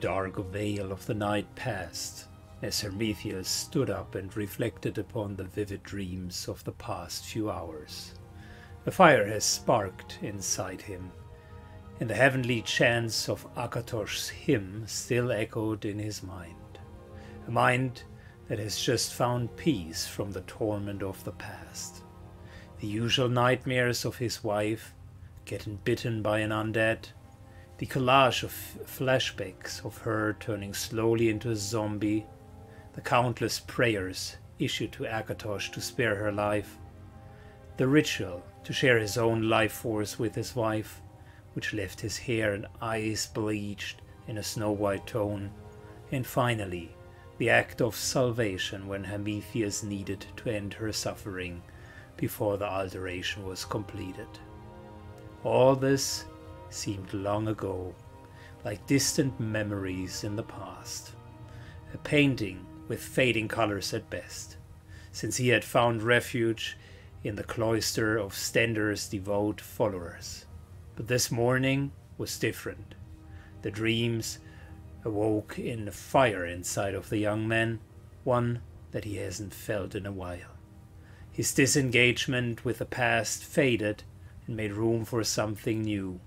dark veil of the night passed, as Hermethius stood up and reflected upon the vivid dreams of the past few hours. A fire has sparked inside him, and the heavenly chants of Akatosh's hymn still echoed in his mind. A mind that has just found peace from the torment of the past. The usual nightmares of his wife, getting bitten by an undead, the collage of flashbacks of her turning slowly into a zombie, the countless prayers issued to Akatosh to spare her life, the ritual to share his own life force with his wife, which left his hair and eyes bleached in a snow white tone, and finally, the act of salvation when Hermethius needed to end her suffering before the alteration was completed. All this seemed long ago, like distant memories in the past. A painting with fading colors at best, since he had found refuge in the cloister of Stendarr's devout followers. But this morning was different. The dreams awoke in a fire inside of the young man, one that he hasn't felt in a while. His disengagement with the past faded and made room for something new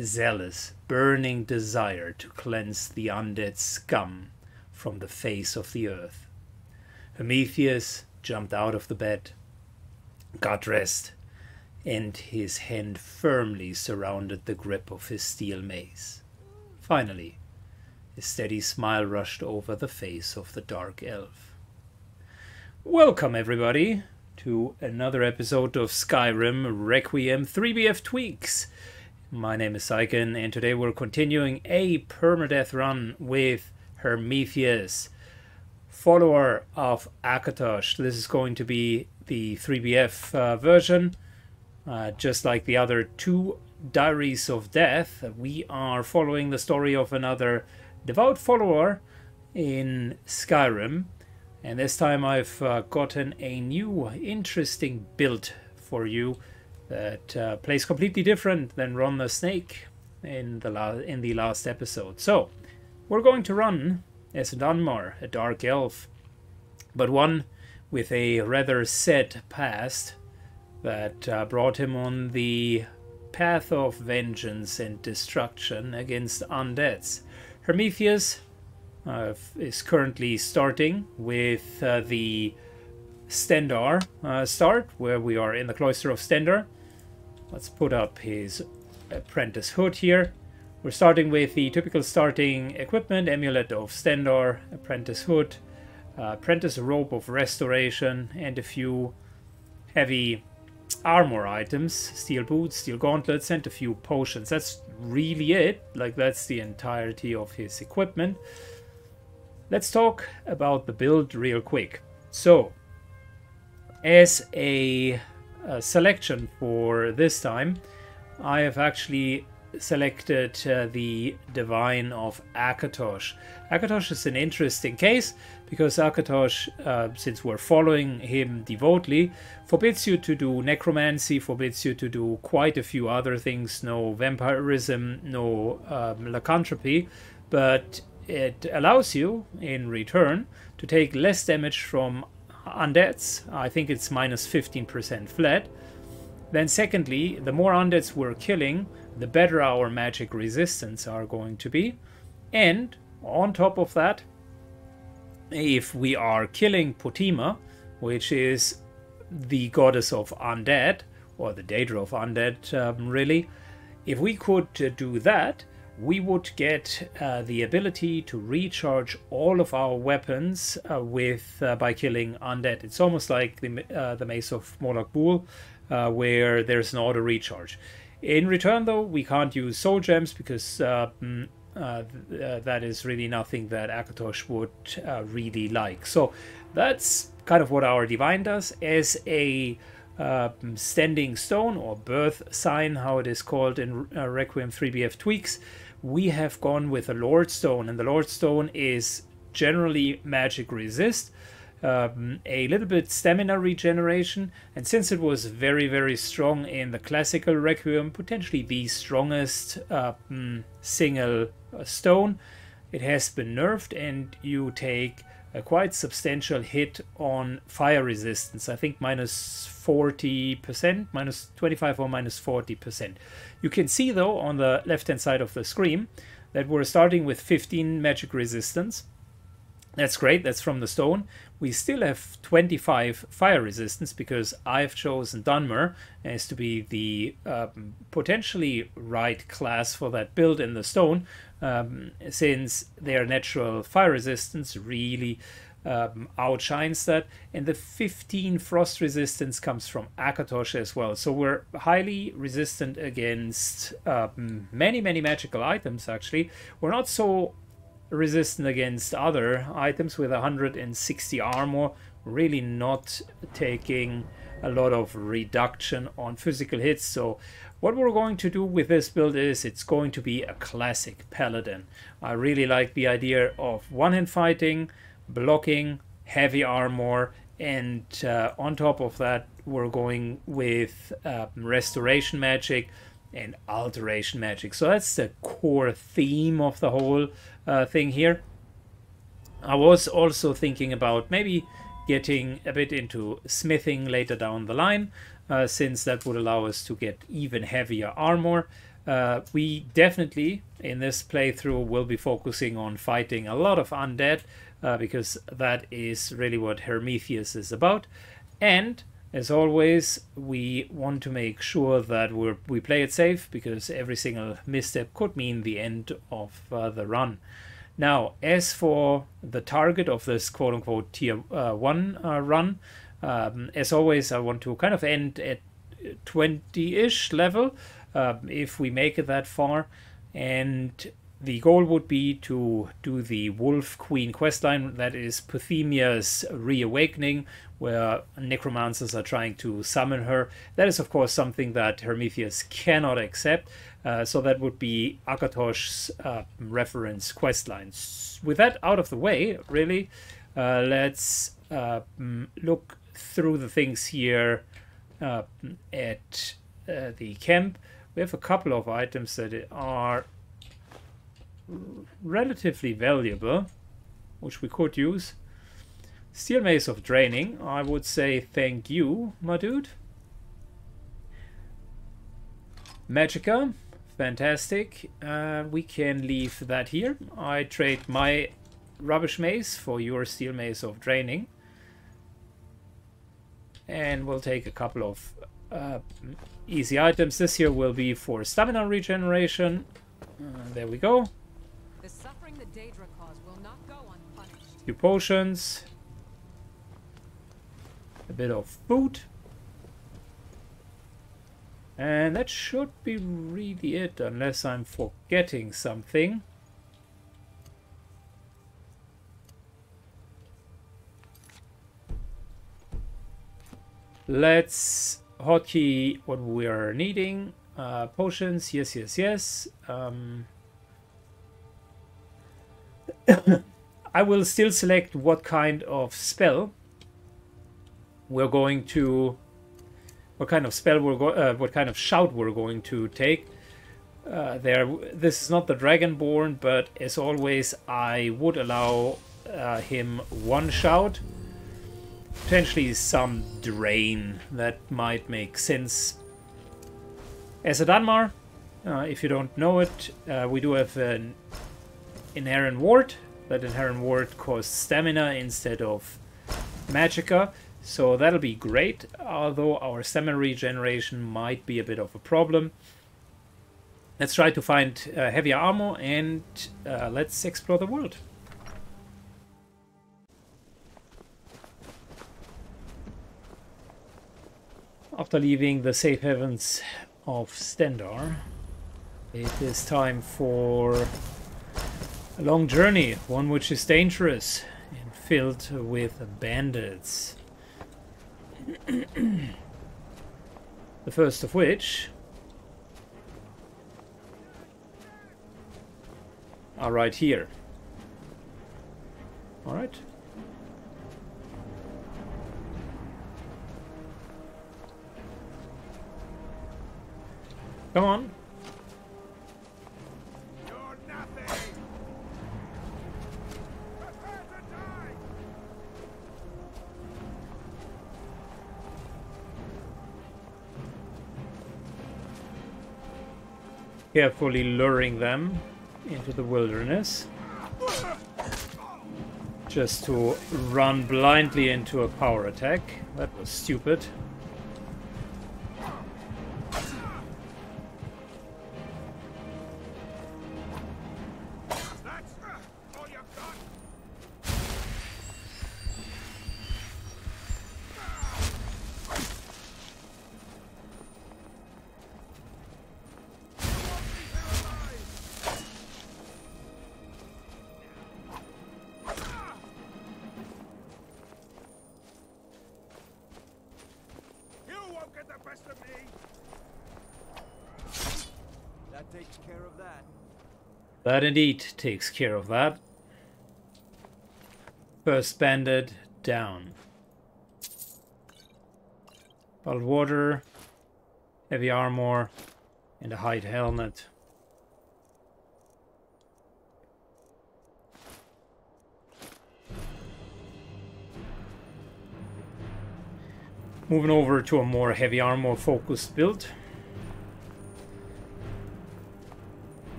zealous, burning desire to cleanse the undead scum from the face of the earth. Hermethius jumped out of the bed, got dressed, and his hand firmly surrounded the grip of his steel mace. Finally, a steady smile rushed over the face of the dark elf. Welcome, everybody, to another episode of Skyrim Requiem 3BF Tweaks. My name is Syken, and today we're continuing a permadeath run with Hermethius, follower of Akatosh. This is going to be the 3BF uh, version, uh, just like the other two Diaries of Death. We are following the story of another devout follower in Skyrim, and this time I've uh, gotten a new interesting build for you that uh, plays completely different than Ron the Snake in the la- in the last episode. So we're going to run as Dunmer, a dark elf, but one with a rather sad past that uh, brought him on the path of vengeance and destruction against undeads. Hermethius uh, is currently starting with uh, the Stendarr uh, start, where we are in the cloister of Stendarr. Let's put up his apprentice hood here. We're starting with the typical starting equipment, Amulet of Stendarr, apprentice hood, uh, apprentice robe of restoration, and a few heavy armor items, steel boots, steel gauntlets, and a few potions. That's really it. Like that's the entirety of his equipment. Let's talk about the build real quick. So, as a, a selection for this time, I have actually selected uh, the Divine of Akatosh. Akatosh is an interesting case because Akatosh, uh, since we're following him devoutly, forbids you to do necromancy, forbids you to do quite a few other things, no vampirism, no um, lycanthropy, but it allows you, in return, to take less damage from undeads. I think it's minus 15% flat. Then secondly, the more undeads we're killing, the better our magic resistance are going to be. And on top of that, if we are killing Potema, which is the goddess of undead, or the Daedra of undead, um, really, if we could uh, do that, we would get uh, the ability to recharge all of our weapons uh, with uh, by killing undead. It's almost like the uh, the Mace of Molag Bal, uh, where there's an auto recharge. In return, though, we can't use soul gems because uh, mm, that is really nothing that Akatosh would really like. So that's kind of what our divine does as a uh, standing stone or birth sign, how it is called in uh, Requiem 3BF tweaks we have gone with a Lord Stone, and the Lord Stone is generally magic resist, um, a little bit stamina regeneration, and since it was very, very strong in the classical Requiem, potentially the strongest uh, single uh, stone, it has been nerfed and you take a quite substantial hit on fire resistance. I think minus 40%, minus 25 or minus 40%. You can see though on the left hand side of the screen that we're starting with 15 magic resistance. That's great, that's from the stone. We still have 25 fire resistance because I've chosen Dunmer as to be the um, potentially right class for that build in the stone um, since their natural fire resistance really um, outshines that. And the 15 frost resistance comes from Akatosh as well. So we're highly resistant against um, many, many magical items actually. We're not so resistant against other items with 160 armor, really not taking a lot of reduction on physical hits. So what we're going to do with this build is it's going to be a classic paladin. I really like the idea of one-hand fighting, blocking, heavy armor, and uh, on top of that we're going with uh, restoration magic and alteration magic. So that's the core theme of the whole uh, thing here. I was also thinking about maybe getting a bit into smithing later down the line, uh, since that would allow us to get even heavier armor. Uh, we definitely, in this playthrough, will be focusing on fighting a lot of undead, uh, because that is really what Hermethius is about. And as always, we want to make sure that we we play it safe, because every single misstep could mean the end of uh, the run. Now, as for the target of this quote unquote tier uh, 1 uh, run, um, as always, I want to kind of end at 20 ish level um, if we make it that far. And the goal would be to do the Wolf Queen questline, that is Potema's reawakening, where necromancers are trying to summon her. That is, of course, something that Hermethius cannot accept. Uh, so that would be Akatosh's uh, reference questlines. With that out of the way, really, uh, let's uh, look through the things here uh, at uh, the camp. We have a couple of items that are relatively valuable, which we could use. Steel Mace of Draining, I would say thank you, my dude. Magicka, fantastic. Uh, we can leave that here. I trade my Rubbish Mace for your Steel Mace of Draining. And we'll take a couple of uh, easy items. This here will be for stamina regeneration. Uh, there we go. The suffering the Daedra cause will not go unpunished. Few potions. A bit of food. And that should be really it, unless I'm forgetting something. Let's hotkey what we are needing. Uh, potions, yes, yes, yes. Um, I will still select what kind of spell we're going to, what kind of spell we're going, uh, what kind of shout we're going to take. Uh, there, this is not the Dragonborn, but as always, I would allow uh, him one shout. Potentially some drain that might make sense. As a Dunmer, uh, if you don't know it, uh, we do have an inherent ward. That inherent ward costs stamina instead of magicka. So that'll be great, although our stamina regeneration might be a bit of a problem. Let's try to find uh, heavier armor and uh, let's explore the world. After leaving the safe havens of Stendarr, it is time for a long journey, one which is dangerous and filled with bandits. the first of which are right here. Alright. Come on. Carefully luring them into the wilderness. Just to run blindly into a power attack. That was stupid. Indeed takes care of that. First bandit down. Bottled water, heavy armor, and a hide helmet. Moving over to a more heavy armor focused build.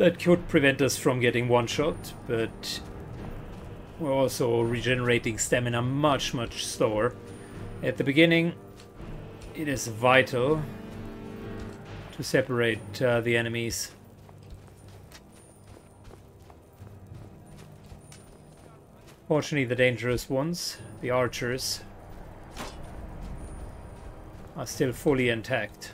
That could prevent us from getting one shot, but we're also regenerating stamina much, much slower. At the beginning, it is vital to separate uh, the enemies. Fortunately, the dangerous ones, the archers, are still fully intact.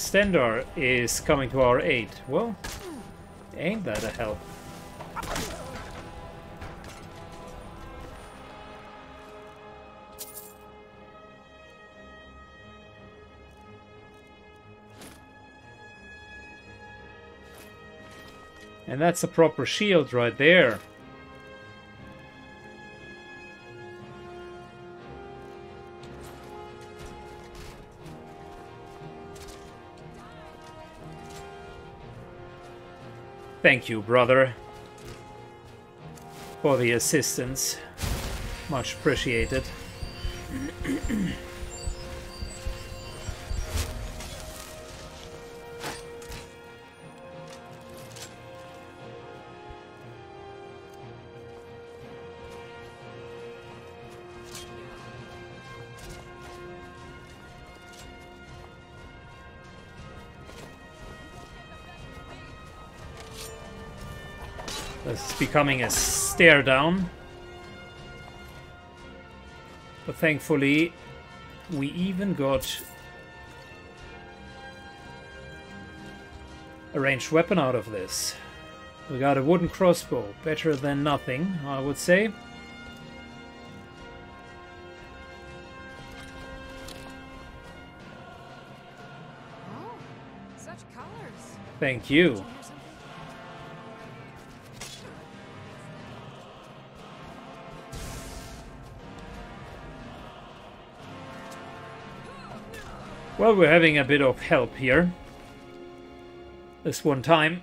Stendarr is coming to our aid. Well, ain't that a help? And that's a proper shield right there. Thank you, brother, for the assistance. Much appreciated. Becoming a stare down. But thankfully, we even got a ranged weapon out of this. We got a wooden crossbow, better than nothing, I would say. Oh, such colors. Thank you. Well, we're having a bit of help here. This one time.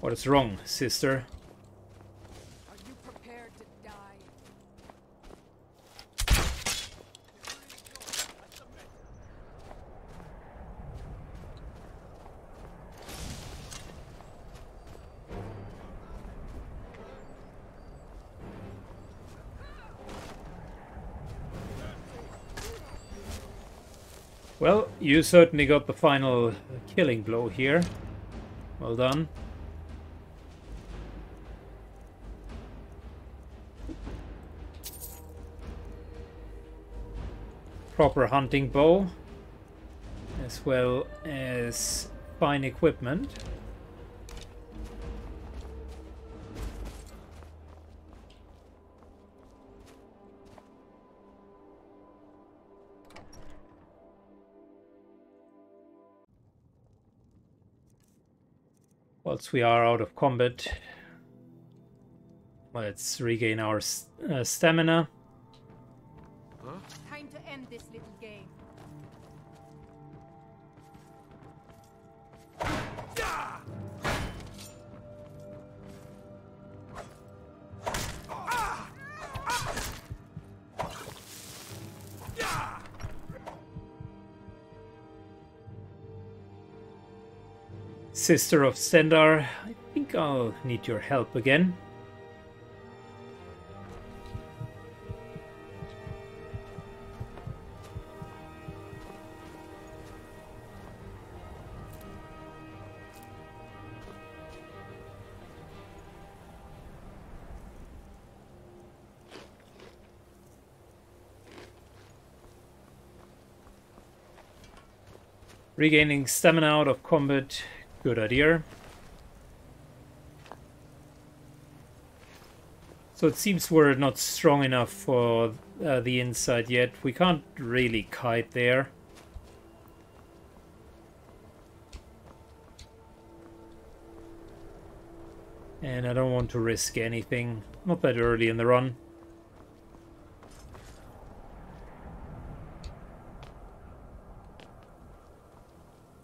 what is wrong, sister? You certainly got the final killing blow here. Well done. Proper hunting bow, as well as fine equipment. Whilst we are out of combat, let's regain our uh, stamina. Sister of Stendarr, I think I'll need your help again. Regaining stamina out of combat, good idea. So it seems we're not strong enough for uh, the inside yet. We can't really kite there. And I don't want to risk anything. Not that early in the run.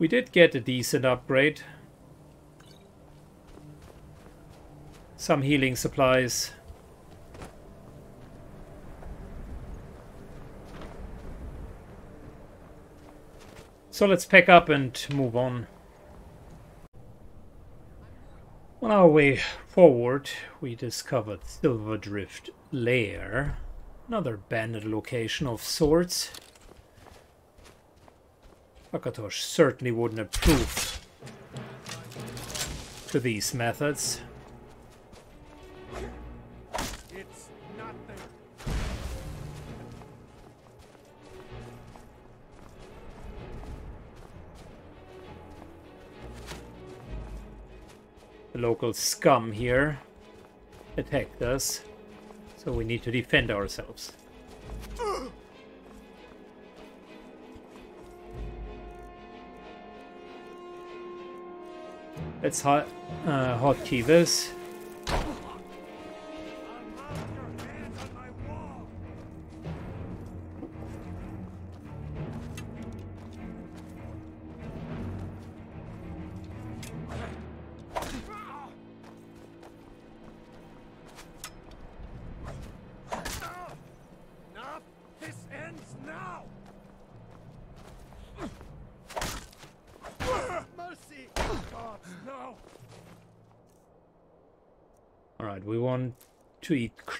We did get a decent upgrade. Some healing supplies. So let's pack up and move on. On our way forward, we discovered Silverdrift Lair, another bandit location of sorts. Akatosh certainly wouldn't approve to these methods. The local scum here attacked us, so we need to defend ourselves. Let's hot, uh, hotkey this.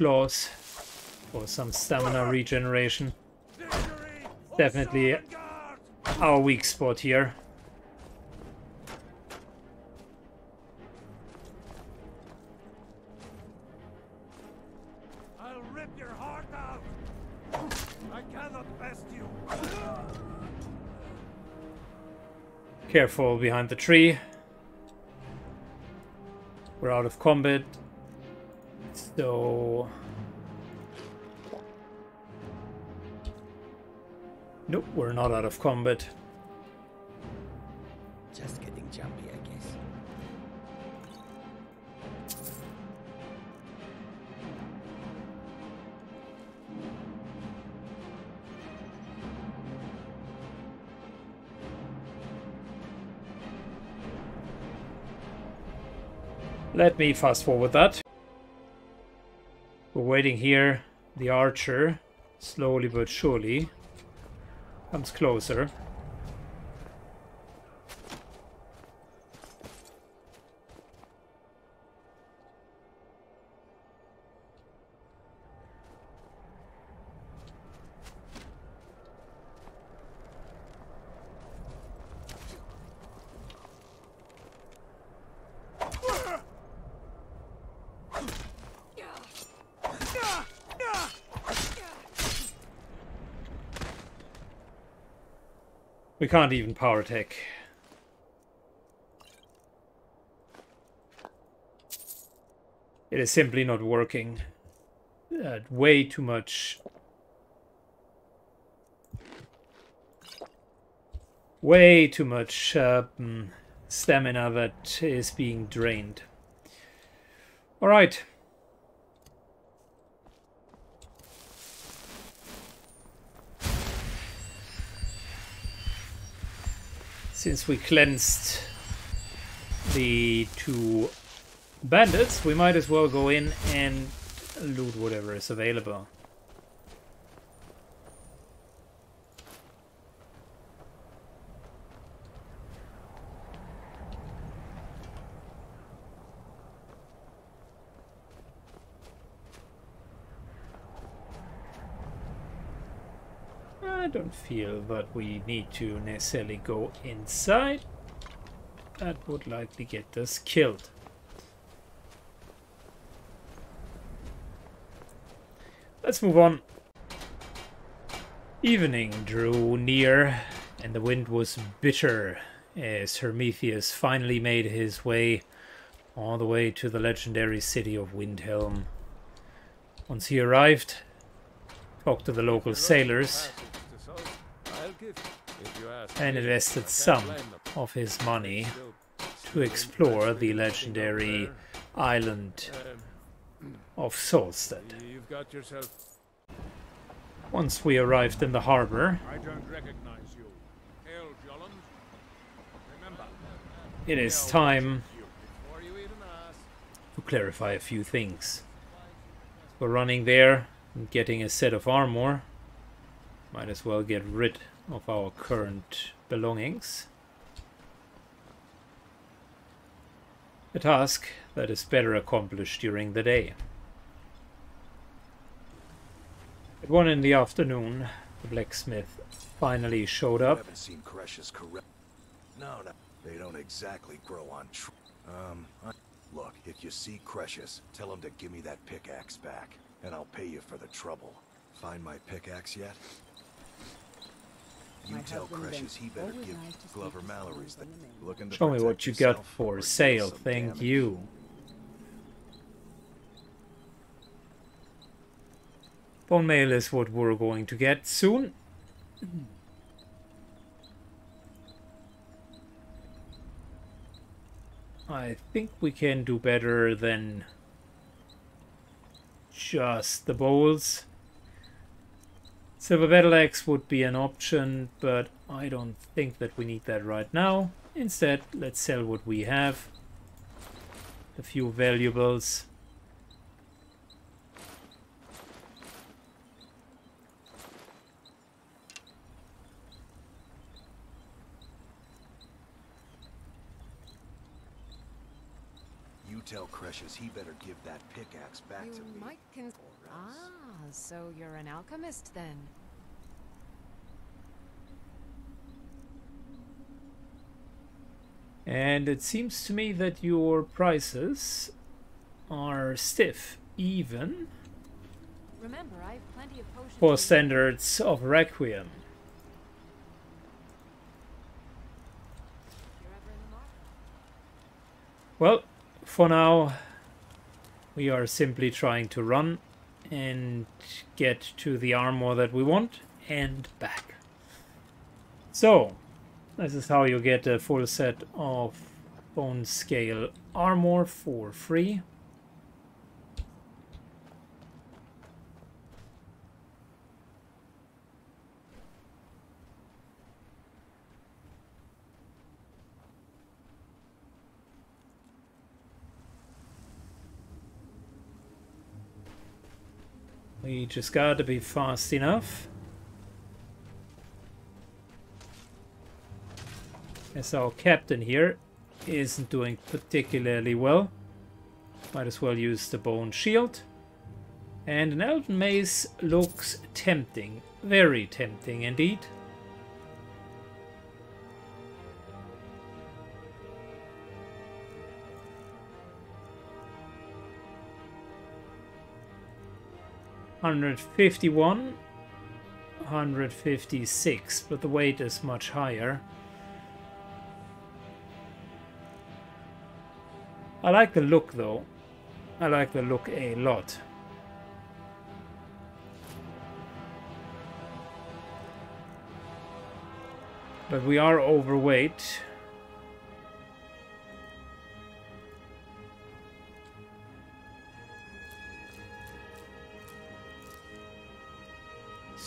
Claws for some stamina regeneration. Definitely our weak spot here. I'll rip your heart out! I cannot best you! Careful behind the tree. We're out of combat. So... Nope, we're not out of combat. Just getting jumpy, I guess. Let me fast forward that. Waiting here. The archer, slowly but surely, comes closer. We can't even power attack. It is simply not working. Uh, way too much. Way too much uh, mm, stamina that is being drained. Alright. Since we cleansed the two bandits, we might as well go in and loot whatever is available. I feel that we need to necessarily go inside. That would likely get us killed. Let's move on. Evening drew near, and the wind was bitter as Hermethius finally made his way all the way to the legendary city of Windhelm. Once he arrived, talked to the local sailors, and invested some of his money to explore the legendary island of Solstheim. Once we arrived in the harbor, it is time to clarify a few things. We're running there and getting a set of armor. Might as well get rid of our current belongings. A task that is better accomplished during the day. At one in the afternoon, the blacksmith finally showed up. I haven't seen Crescius correct. No, no, they don't exactly grow on tr Um, I look, if you see Crescius, tell him to give me that pickaxe back, and I'll pay you for the trouble. Find my pickaxe yet? You My tell husband Crescius Vince he better give liked to speak Glover Mallory's mind the when looking to Show me what you got for sale, thank damage. you. Bone mail is what we're going to get soon. I think we can do better than just the bowls. Silver Battle Axe would be an option, but I don't think that we need that right now. Instead, let's sell what we have. A few valuables. You tell Crescius he better give that pickaxe back You to me. might con- or else. Ah, Uh, so you're an alchemist then. And it seems to me that your prices are stiff, even Remember, I have plenty of potions. for standards of Requiem. if you're ever in the market. Well, for now, we are simply trying to run and get to the armor that we want and back. So, this is how you get a full set of bone scale armor for free. Just gotta be fast enough. As our captain here isn't doing particularly well. Might as well use the bone shield. And an elven mace looks tempting. Very tempting indeed. Hundred fifty-one, hundred fifty-six, but the weight is much higher. I like the look though. I like the look a lot. But we are overweight.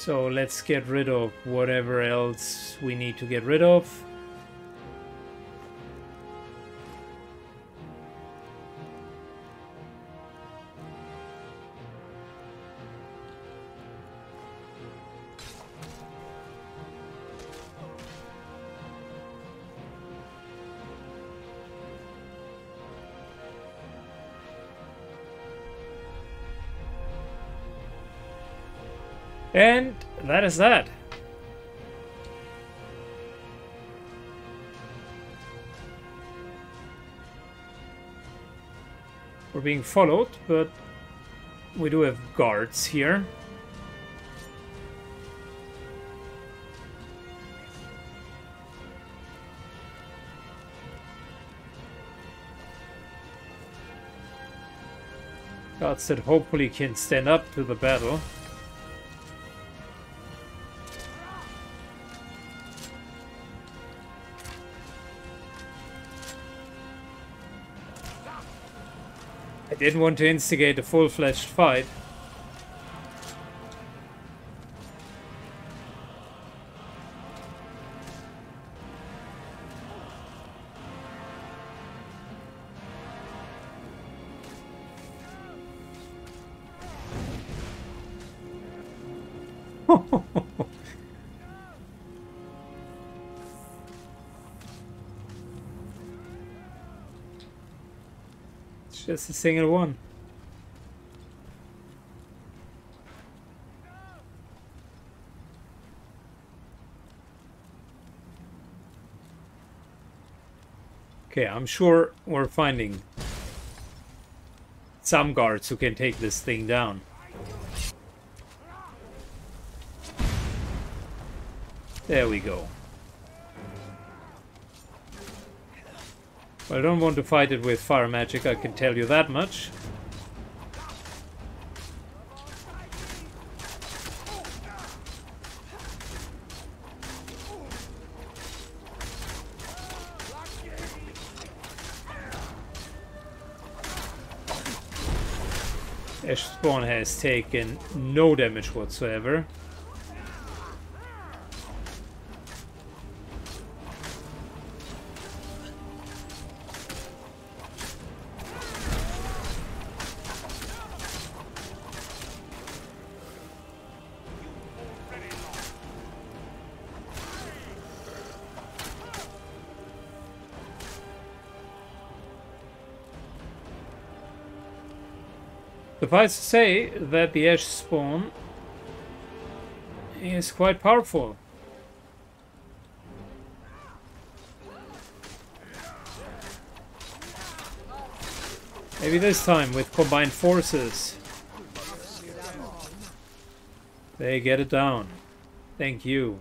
So let's get rid of whatever else we need to get rid of. And that is that. We're being followed, but we do have guards here. Guards that hopefully can stand up to the battle. Didn't want to instigate a full-fledged fight. Just a single one. Okay, I'm sure we're finding some guards who can take this thing down. There we go. Well, I don't want to fight it with fire magic, I can tell you that much. Ash Spawn has taken no damage whatsoever. Suffice to say that the Ash Spawn is quite powerful. Maybe this time with combined forces. They get it down. Thank you.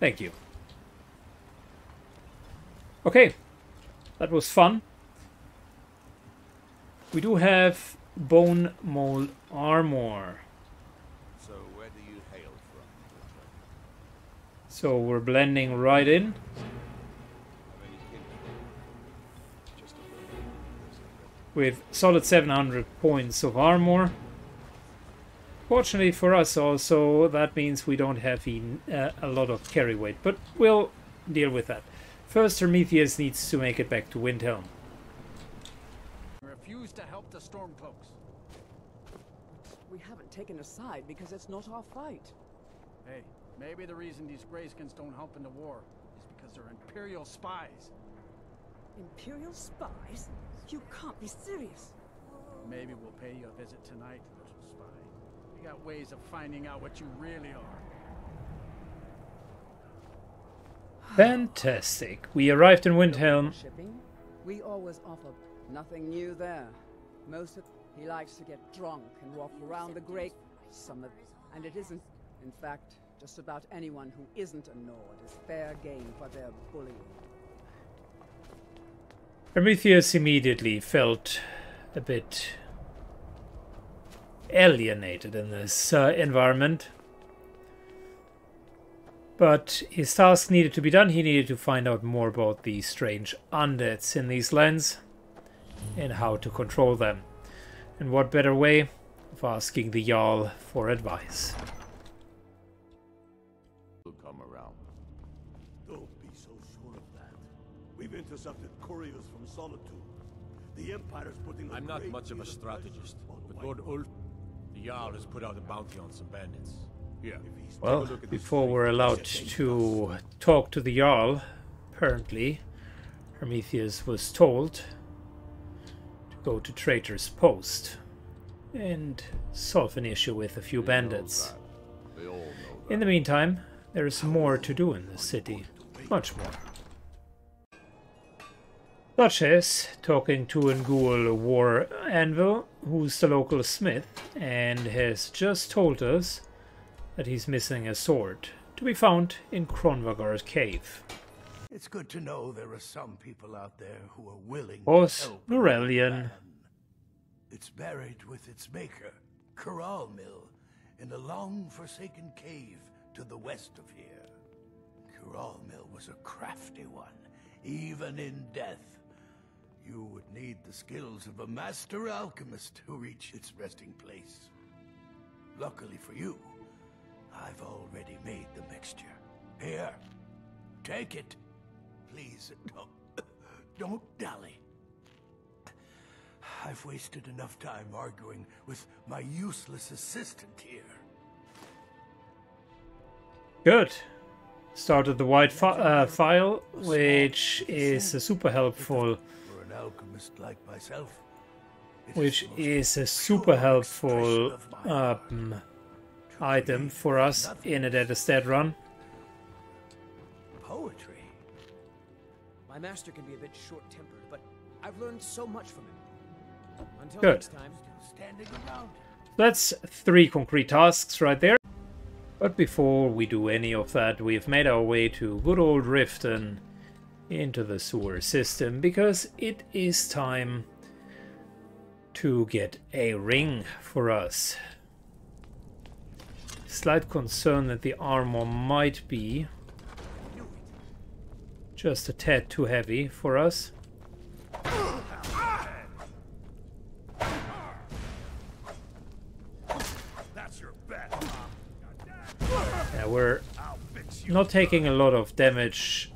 Thank you. Okay. That was fun. We do have bone mold armor. So where do you hail from? So we're blending right in. Have any kinsfolk? Just a little. with solid 700 points of armor. Fortunately for us also, that means we don't have uh, a lot of carry weight, but we'll deal with that. First, Prometheus needs to make it back to Windhelm. Refuse to help the Stormcloaks. We haven't taken a side because it's not our fight. Hey, maybe the reason these Greyskins don't help in the war is because they're Imperial spies. Imperial spies? You can't be serious. Maybe we'll pay you a visit tonight, little spy. We got ways of finding out what you really are. Fantastic. We arrived in Windhelm. Shipping? We always offer nothing new there. Most of he likes to get drunk and walk around the great some and it isn't in fact just about anyone who isn't a Nord is fair game for their bullying. Hermethius immediately felt a bit alienated in this uh, environment. But his task needed to be done. He needed to find out more about the strange undeads in these lands and how to control them. And what better way, of asking the Jarl for advice. will come around. Don't be so sure of that. We've intercepted couriers from Solitude. The Empire's putting a I'm not much of a strategist, on but Lord Ulf, the Jarl has put out a bounty on some bandits. Here, take a Well, look at this before we're allowed to talk to the Jarl, apparently, Hermethius was told to go to Traitor's Post and solve an issue with a few bandits. that. They all know In the meantime, there is more to do in the city. Much more. Such as talking to Ngul War Anvil, who's the local smith, and has just told us that he's missing a sword, to be found in Kronvagar's cave. It's good to know there are some people out there who are willing Was to help. Nurelion. It's buried with its maker, Corral Mill, in a long-forsaken cave to the west of here. Corral Mill was a crafty one, even in death. You would need the skills of a master alchemist to reach its resting place. Luckily for you, I've already made the mixture. Here, take it. Please, don't, don't dally. I've wasted enough time arguing with my useless assistant here. Good. Started the white fi- uh, Phial, which is a super helpful For an alchemist like myself, which is a super helpful expression of my art. um, item for us in a Dead is Dead run. poetry. My master can be a bit short-tempered, but I've learned so much from him. Until Good. next time. Standing around. That's three concrete tasks right there. But before we do any of that, we've made our way to good old Riften into the sewer system because it is time to get a ring for us. Slight concern that the armor might be just a tad too heavy for us. That's your bet. Yeah, we're I'll fix you. not taking a lot of damage,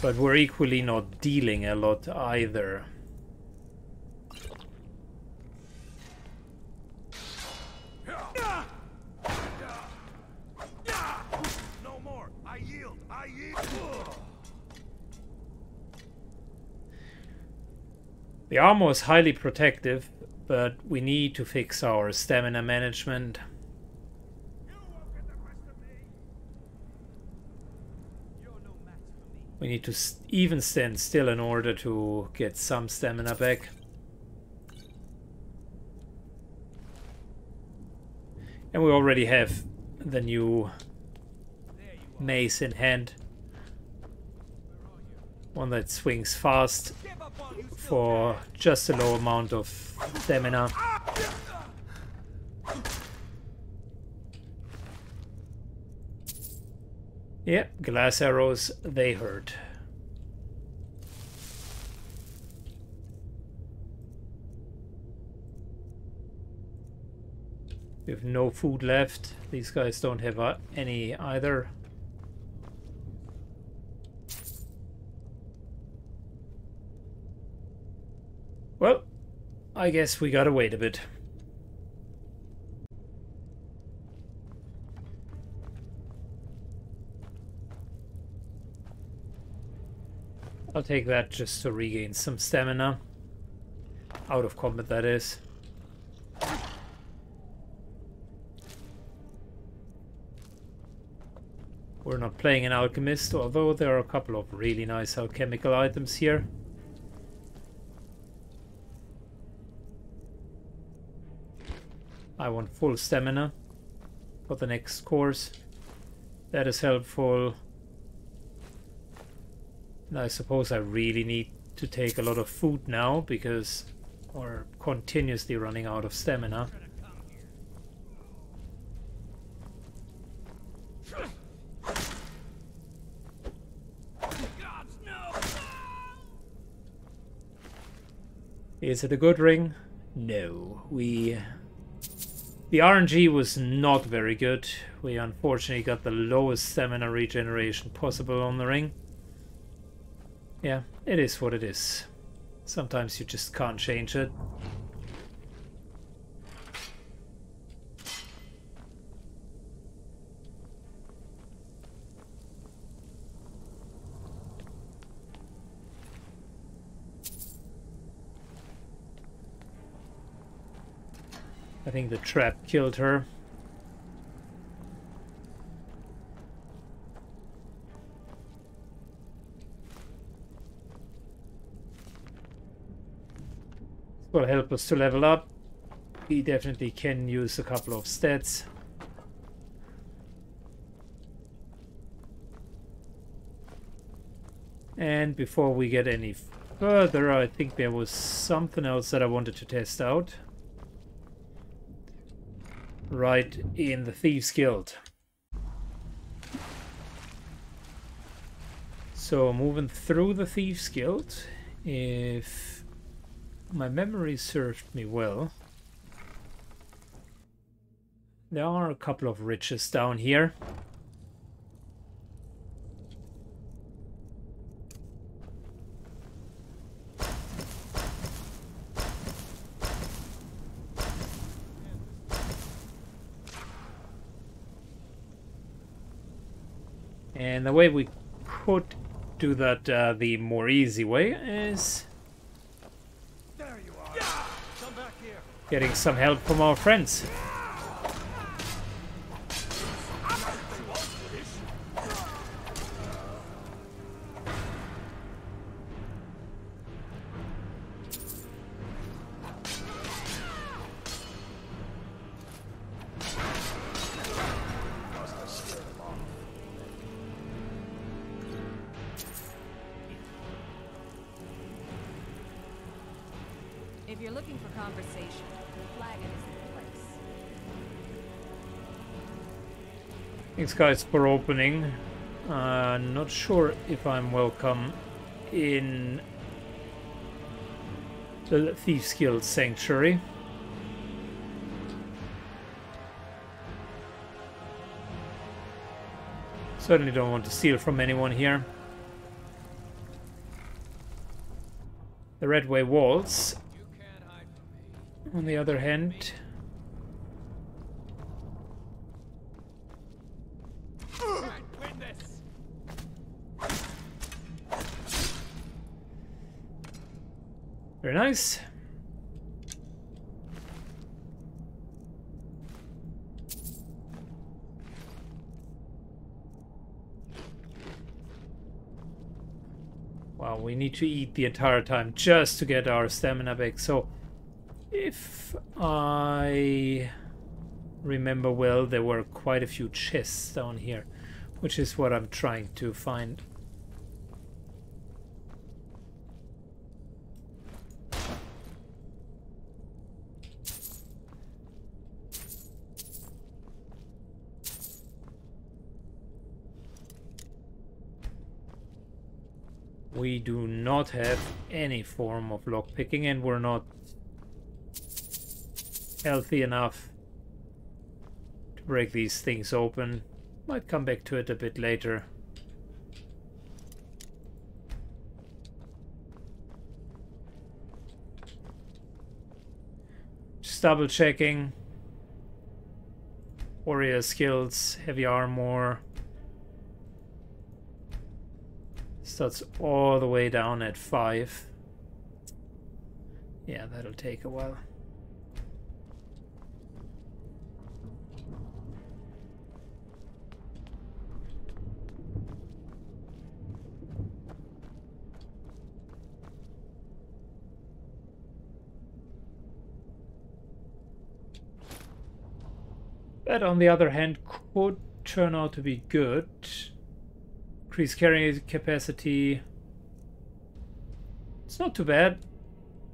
but we're equally not dealing a lot either. No more. I yield. I yield. The armor is highly protective, but we need to fix our stamina management. We need to even stand still in order to get some stamina back. And we already have the new mace in hand. One that swings fast for just a low amount of stamina. Yeah, glass arrows, they hurt. We have no food left. These guys don't have uh, any either. Well, I guess we gotta wait a bit. I'll take that just to regain some stamina. Out of combat, that is. We're not playing an alchemist, although there are a couple of really nice alchemical items here. I want full stamina for the next course. That is helpful. And I suppose I really need to take a lot of food now because we're continuously running out of stamina. Is it a good ring? No, we... The RNG was not very good. We unfortunately got the lowest stamina regeneration possible on the ring. Yeah, it is what it is. Sometimes you just can't change it. I think the trap killed her. This will help us to level up. We definitely can use a couple of stats. And before we get any further, I think there was something else that I wanted to test out. Right in the Thieves Guild. So moving through the Thieves Guild, if my memory served me well. There are a couple of riches down here. And the way we could do that uh, the more easy way is Getting some help from our friends. If you're looking for conversation, Flagon is the place. Thanks guys for opening. Uh, not sure if I'm welcome in the Thieves Guild Sanctuary. Certainly don't want to steal from anyone here. The Ratway Vaults on the other hand, Very nice. Wow, we need to eat the entire time just to get our stamina back. So if I remember well, there were quite a few chests down here, which is what I'm trying to find. We do not have any form of lockpicking and we're not healthy enough to break these things open. Might come back to it a bit later. Just double checking. Warrior skills, heavy armor. Starts all the way down at 5. Yeah, that'll take a while. That, on the other hand, could turn out to be good. Increase carrying capacity. It's not too bad.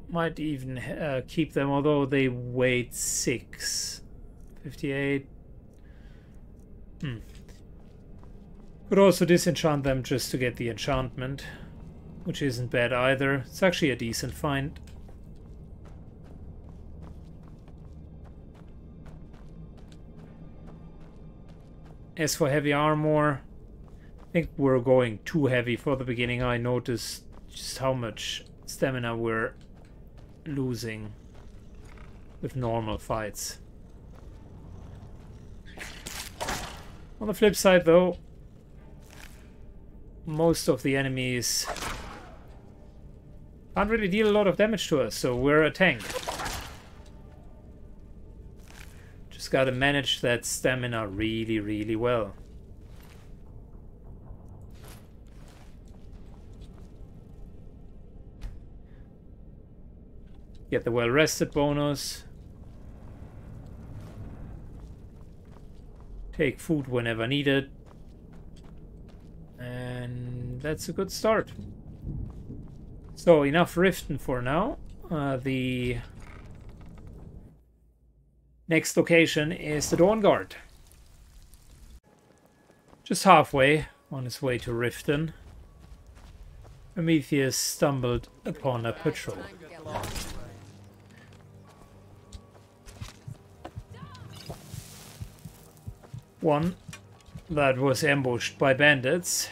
Might even uh, keep them, although they weigh 6. 58. Hmm. Could also disenchant them just to get the enchantment, which isn't bad either. It's actually a decent find. As for heavy armor, I think we're going too heavy for the beginning. I noticed just how much stamina we're losing with normal fights. On the flip side though, most of the enemies can't really deal a lot of damage to us, so we're a tank. Just gotta manage that stamina really, really well. Get the well rested bonus. Take food whenever needed. And that's a good start. So enough Riften for now. Uh, the next location is the Dawnguard. Just halfway on his way to Riften, Hermethius stumbled upon a patrol. One that was ambushed by bandits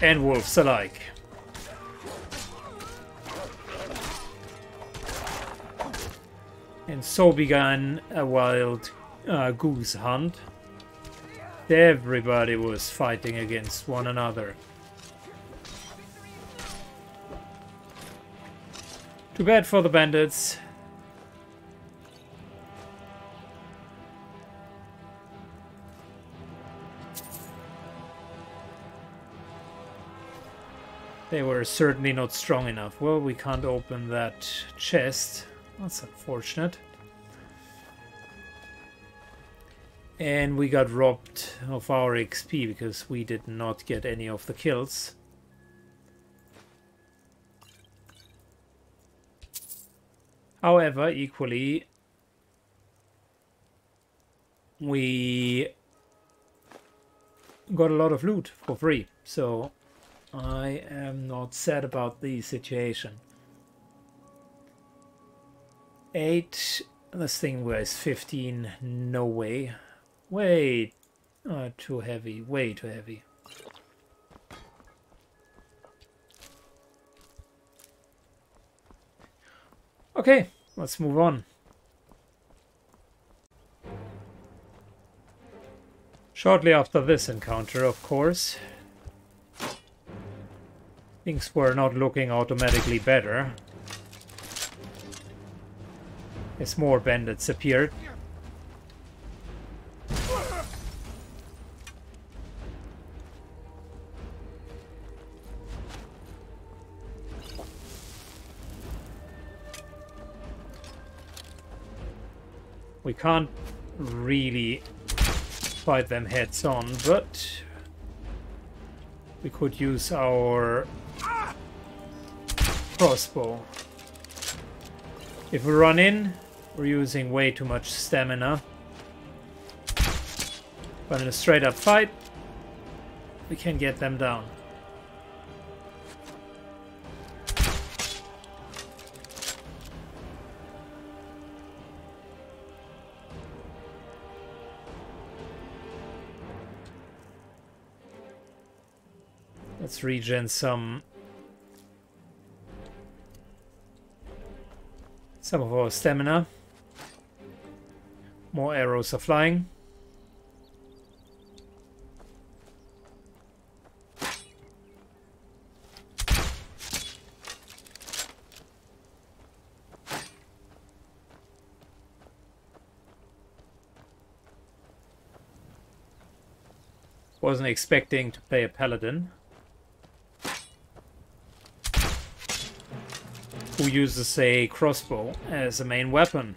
and wolves alike. And so began a wild uh, goose hunt. Everybody was fighting against one another. Too bad for the bandits. They were certainly not strong enough. Well, we can't open that chest. That's unfortunate. And we got robbed of our XP because we did not get any of the kills. However, equally, we got a lot of loot for free. So I am not sad about the situation. 8. This thing weighs 15. No way. Way too heavy. Way too heavy. Okay, let's move on. Shortly after this encounter, of course, Things were not looking automatically better. As more bandits appeared. We can't really fight them heads on, but we could use our crossbow. If we run in, we're using way too much stamina. But in a straight up fight, we can get them down. Let's regen some Some of our stamina. More arrows are flying. Wasn't expecting to play a paladin. Uses a crossbow as a main weapon.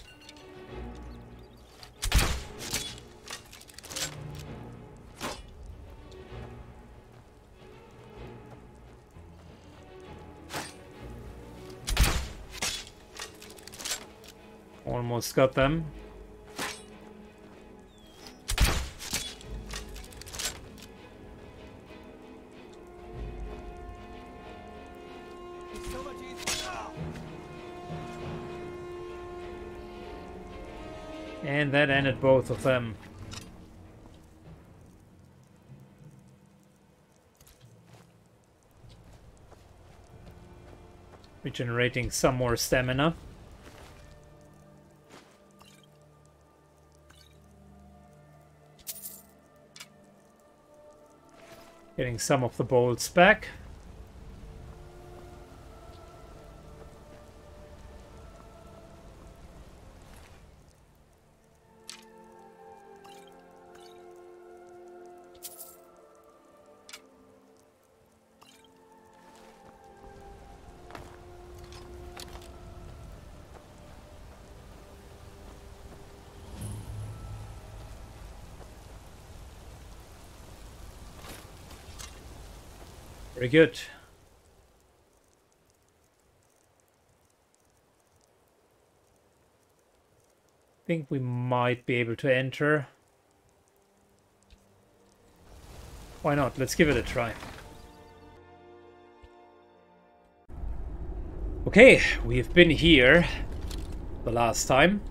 Almost got them. And that ended both of them. Regenerating some more stamina. Getting some of the bolts back. Very good. I think we might be able to enter. Why not? Let's give it a try. Okay, we've been here the last time.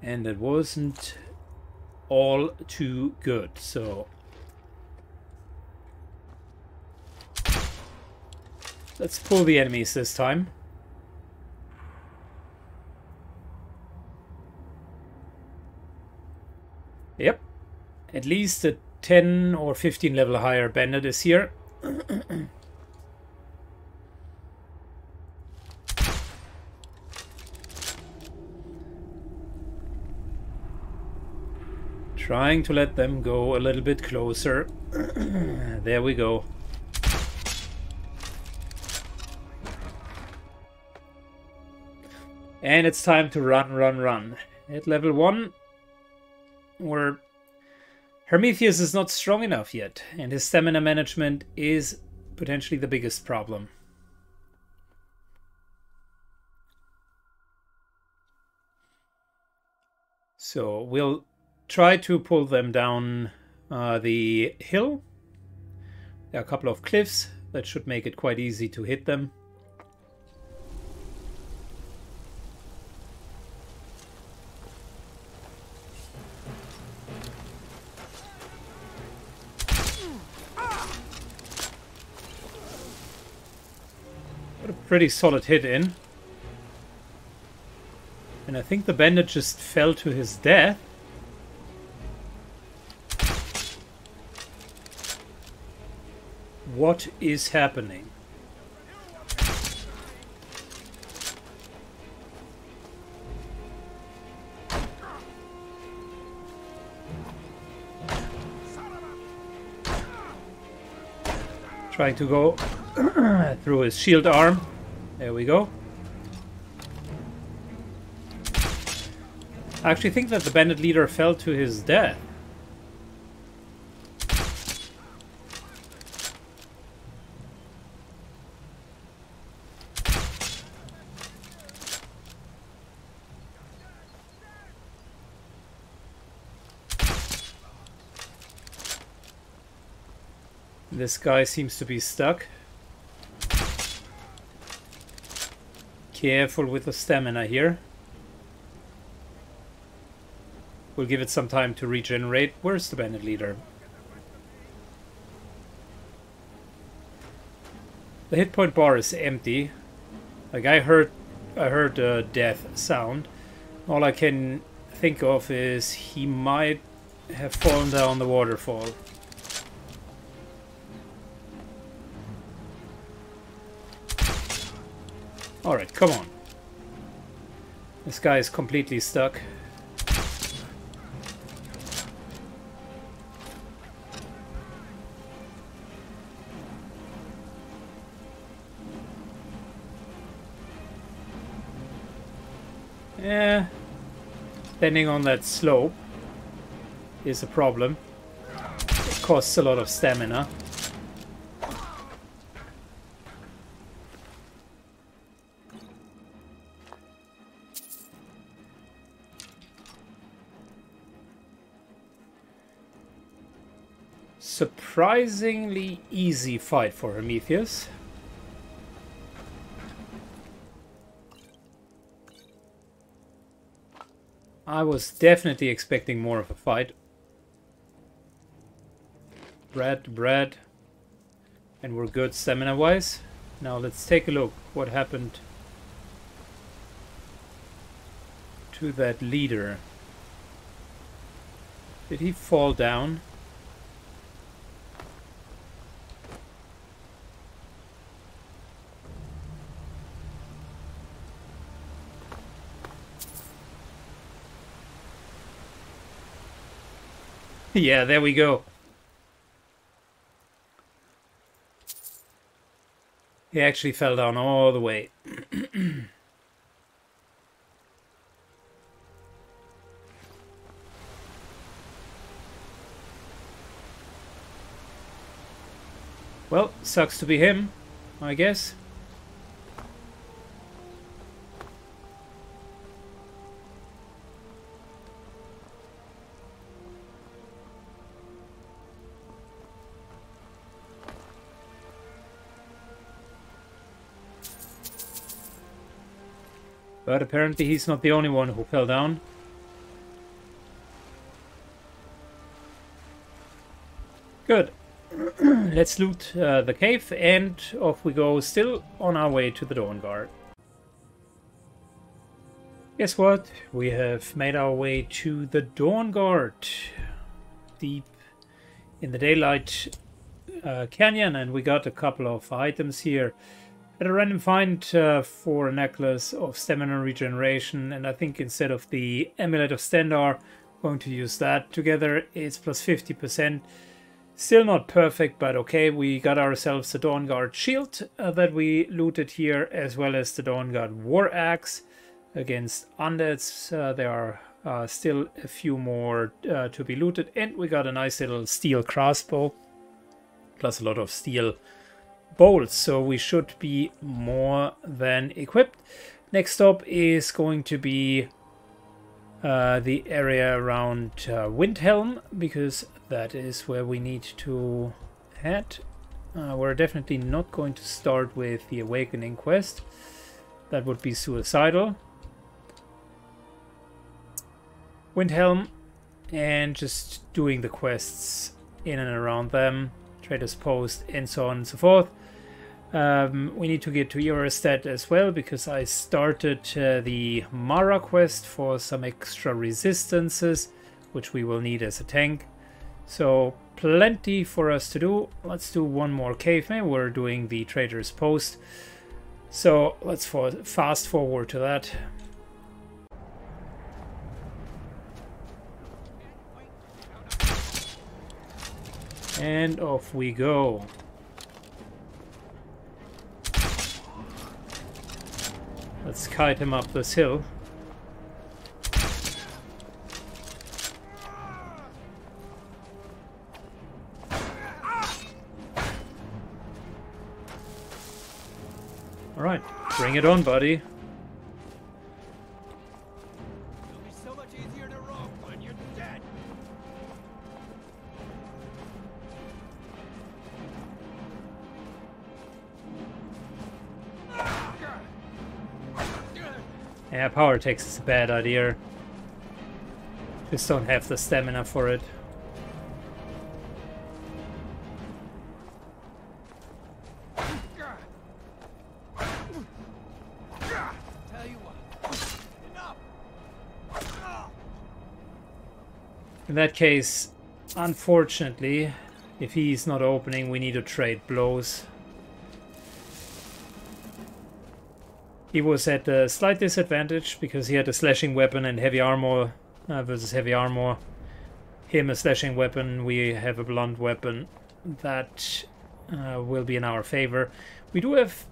And it wasn't all too good, so... Let's pull the enemies this time. Yep. At least a 10 or 15 level higher bandit is here. Trying to let them go a little bit closer. there we go. And it's time to run, run, run. At level 1, where Hermethius is not strong enough yet, and his stamina management is potentially the biggest problem. So we'll try to pull them down uh, the hill. There are a couple of cliffs that should make it quite easy to hit them. Pretty solid hit in. And I think the bandit just fell to his death. What is happening? Trying to go through his shield arm. There we go. I actually think that the bandit leader fell to his death. This guy seems to be stuck. Careful with the stamina here. We'll give it some time to regenerate. Where's the bandit leader? The hit point bar is empty. Like I heard I heard a death sound. All I can think of is he might have fallen down the waterfall. Alright, come on. This guy is completely stuck. Yeah, standing on that slope is a problem. It costs a lot of stamina. Surprisingly easy fight for Hermethius. I was definitely expecting more of a fight. Bread, bread. And we're good stamina-wise. Now let's take a look what happened to that leader. Did he fall down? yeah, there we go. He actually fell down all the way. well, sucks to be him, I guess. But apparently he's not the only one who fell down. Good. Let's loot uh, the cave and off we go, still on our way to the Dawnguard. Guess what? We have made our way to the Dawnguard. Deep in the daylight uh, canyon and we got a couple of items here a random find uh, for a necklace of stamina regeneration and I think instead of the amulet of Stendarr going to use that together. It's plus 50% still not perfect but okay. We got ourselves the Dawnguard shield uh, that we looted here as well as the Dawnguard war axe against undeads uh, there are uh, still a few more uh, to be looted and we got a nice little steel crossbow plus a lot of steel bolts, so we should be more than equipped. Next up is going to be uh, the area around uh, Windhelm, because that is where we need to head. Uh, we're definitely not going to start with the Awakening quest. That would be suicidal. Windhelm and just doing the quests in and around them, Traitor's Post and so on and so forth. Um, we need to get to Ivarstead as well because I started uh, the Mara quest for some extra resistances which we will need as a tank. So plenty for us to do. Let's do one more cave. Maybe we're doing the Traitor's Post. So let's for fast forward to that. And off we go. Let's kite him up this hill. Alright, bring it on, buddy. Power is a bad idea. Just don't have the stamina for it. In that case, unfortunately, if he's not opening, we need to trade blows. He was at a slight disadvantage because he had a slashing weapon and heavy armor uh, versus heavy armor. Him a slashing weapon, we have a blunt weapon. That uh, will be in our favor. We do have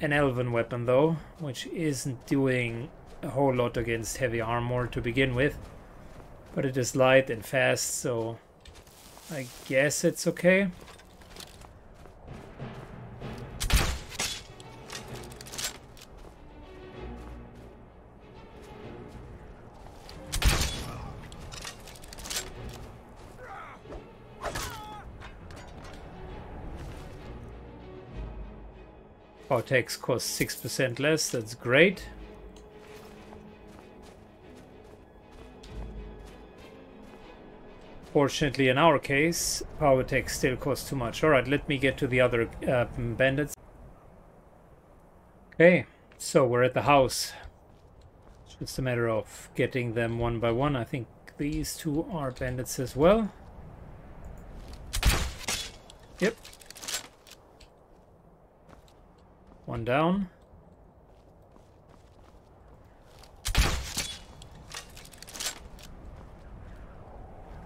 an elven weapon though, which isn't doing a whole lot against heavy armor to begin with. But it is light and fast, so I guess it's okay. Cortex costs 6% less, that's great. Fortunately, in our case, power tech still costs too much. Alright, let me get to the other uh, bandits. Okay, so we're at the house. It's just a matter of getting them one by one. I think these two are bandits as well. Yep. One down.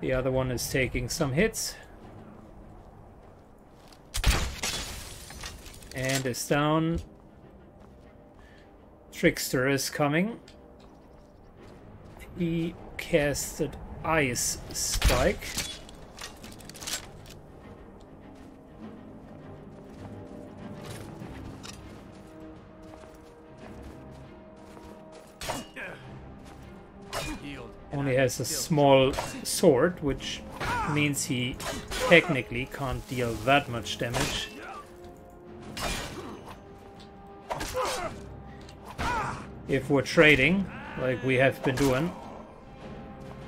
The other one is taking some hits. And is down. Trickster is coming. He casted Ice Spike. Only has a small sword, which means he technically can't deal that much damage. If we're trading, like we have been doing,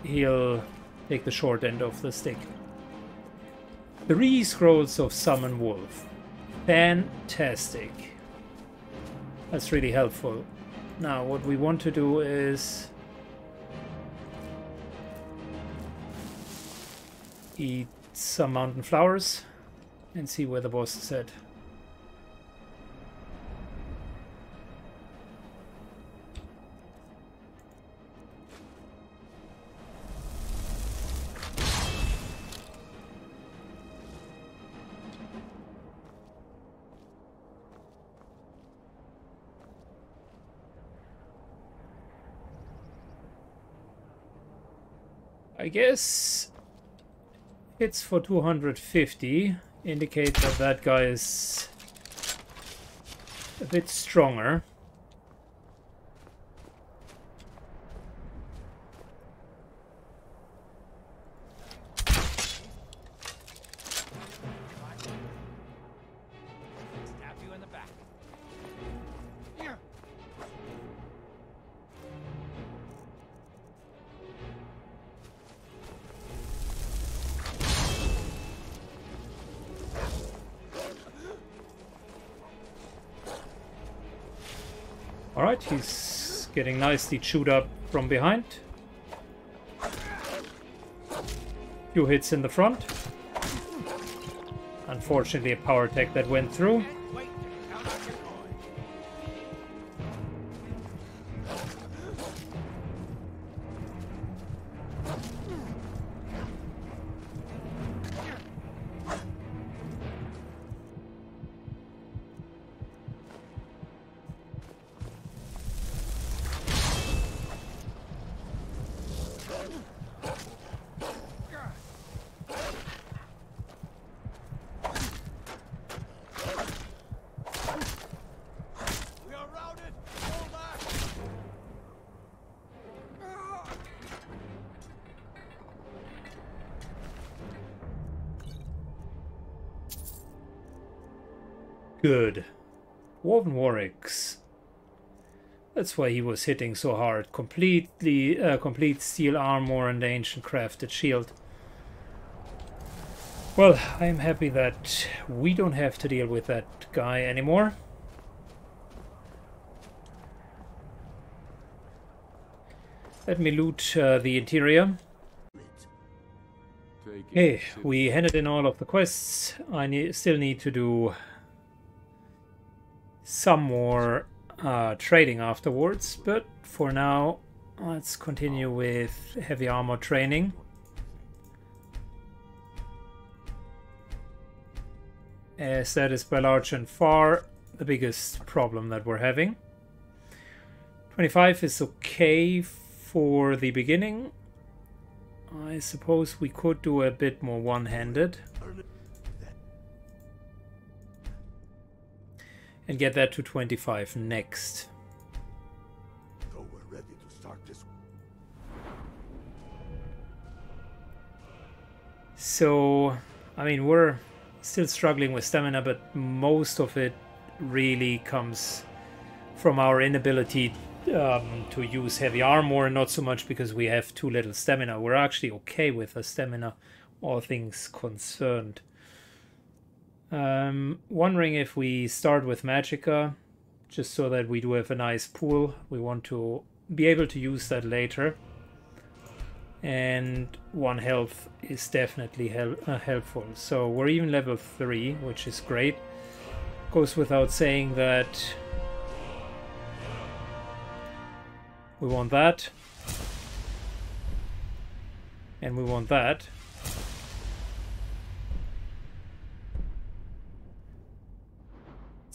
he'll take the short end of the stick. Three scrolls of Summon Wolf. Fantastic. That's really helpful. Now, what we want to do is eat some mountain flowers and see where the boss is at. I guess hits for 250 indicate that that guy is a bit stronger. Getting nicely chewed up from behind. Few hits in the front. Unfortunately, a power attack that went through. Why he was hitting so hard. Completely, uh, complete steel armor and ancient crafted shield. Well, I'm happy that we don't have to deal with that guy anymore. Let me loot uh, the interior. Hey, we handed in all of the quests. I need, still need to do some more uh, trading afterwards, but for now, let's continue with heavy armor training. As that is by large and far the biggest problem that we're having. 25 is okay for the beginning. I suppose we could do a bit more one-handed. And get that to 25 next. So we're ready to start this. So, I mean, we're still struggling with stamina, but most of it really comes from our inability um, to use heavy armor, not so much because we have too little stamina. We're actually okay with the stamina, all things concerned. Um, wondering if we start with Magicka, just so that we do have a nice pool. We want to be able to use that later. And one health is definitely hel uh, helpful. So we're even level 3, which is great. Goes without saying that we want that. And we want that.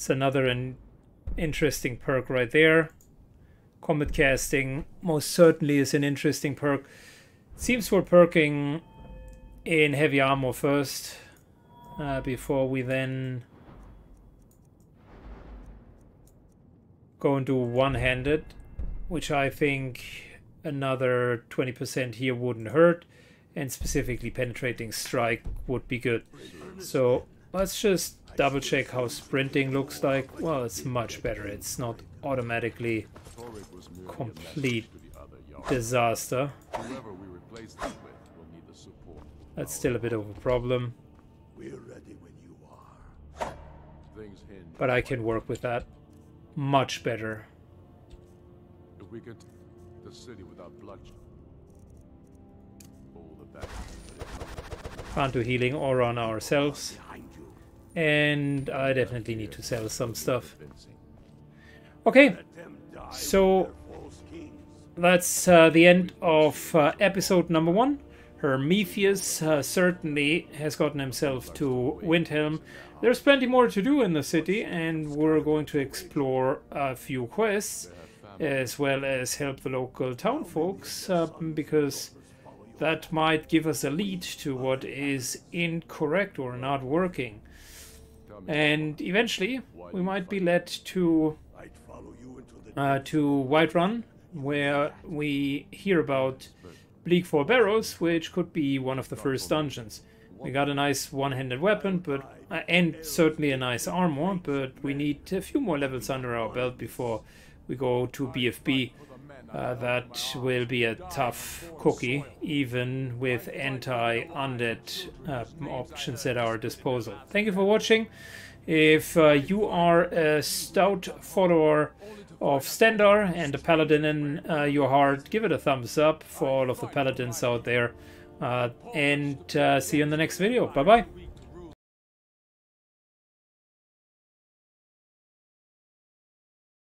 It's another an interesting perk right there. Combat casting most certainly is an interesting perk. Seems we're perking in heavy armor first, uh, before we then go do one-handed, which I think another 20% here wouldn't hurt, and specifically penetrating strike would be good. So let's just double check how sprinting looks like. Well, it's much better. It's not automatically complete disaster. That's still a bit of a problem. But I can work with that much better. If we could the city without bloodshed. Can't do healing or on ourselves. And I definitely need to sell some stuff. Okay, so that's uh, the end of uh, episode number one. Hermethius uh, certainly has gotten himself to Windhelm. There's plenty more to do in the city, and we're going to explore a few quests as well as help the local town folks uh, because that might give us a lead to what is incorrect or not working. And eventually, we might be led to uh, to Whiterun, where we hear about Bleak Falls Barrows, which could be one of the first dungeons. We got a nice one-handed weapon, but uh, and certainly a nice armor, but we need a few more levels under our belt before we go to BFB. Uh, that will be a tough cookie, even with anti-undead uh, options at our disposal. Thank you for watching. If uh, you are a stout follower of Stendarr and a paladin in uh, your heart, give it a thumbs up for all of the paladins out there. Uh, and see you in the next video. Bye-bye.